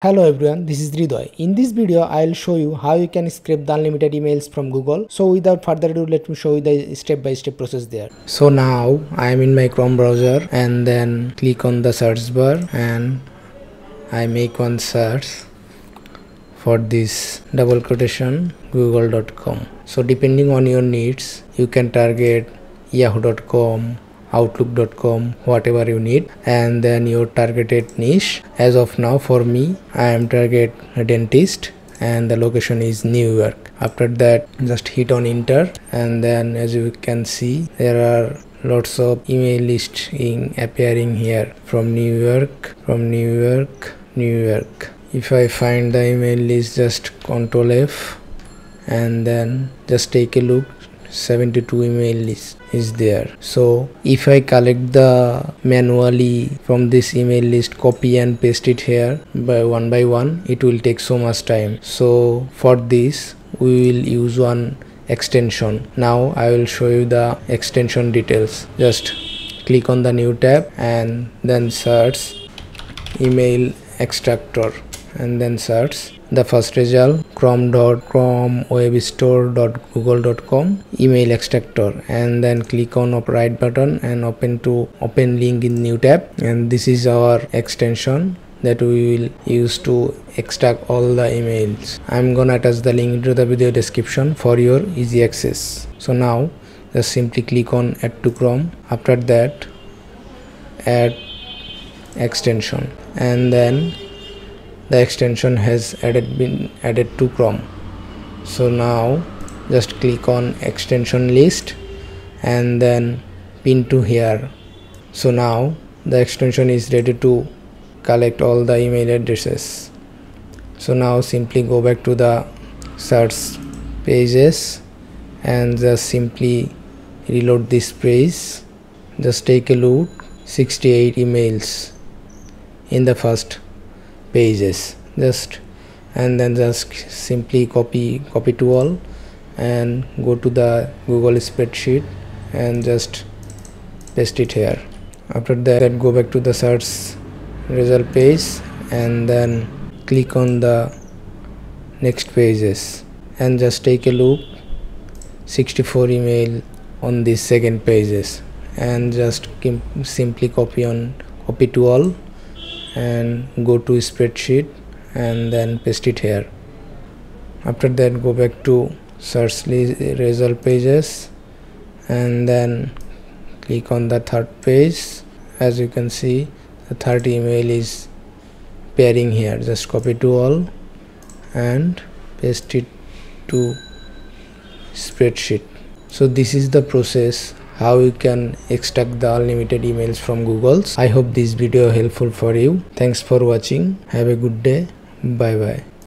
Hello everyone, this is Redoy. In this video, I'll show you how you can scrape the unlimited emails from Google. So without further ado, let me show you the step-by-step -step process there. So now I am in my Chrome browser and then click on the search bar and I make one search for this double quotation google.com. So depending on your needs, you can target yahoo.com outlook.com whatever you need and then your targeted niche. As of now for me i am target dentist and the location is new york. After that just hit on enter and then as you can see there are lots of email lists in appearing here. From new york from new york new york. If i find the email list just control f and then just take a look 72 email list is there. So if i collect the manually from this email list copy and paste it here by one by one it will take so much time. So for this we will use one extension. Now i will show you the extension details. Just click on the new tab and then search email extractor and then search. The first result chrome.chromewebstore.google.com email extractor. And then click on right button and open to open link in new tab. And this is our extension that we will use to extract all the emails. I'm gonna attach the link into the video description for your easy access. So now just simply click on add to chrome. After that add extension. And then the extension has added been added to chrome. So now just click on extension list and then pin to here. So now the extension is ready to collect all the email addresses. So now simply go back to the search pages and just simply reload this page. Just take a look 68 emails in the first pages just and then just simply copy copy to all and go to the google spreadsheet and just paste it here. After that go back to the search result page and then click on the next pages and just take a look 64 email on these second pages and just simply copy on copy to all and go to spreadsheet and then paste it here. After that go back to search result pages and then click on the third page. As you can see the third email is pairing here. Just copy to all and paste it to spreadsheet. So this is the process how you can extract the unlimited emails from google's. I hope this video helpful for you. Thanks for watching. Have a good day. Bye bye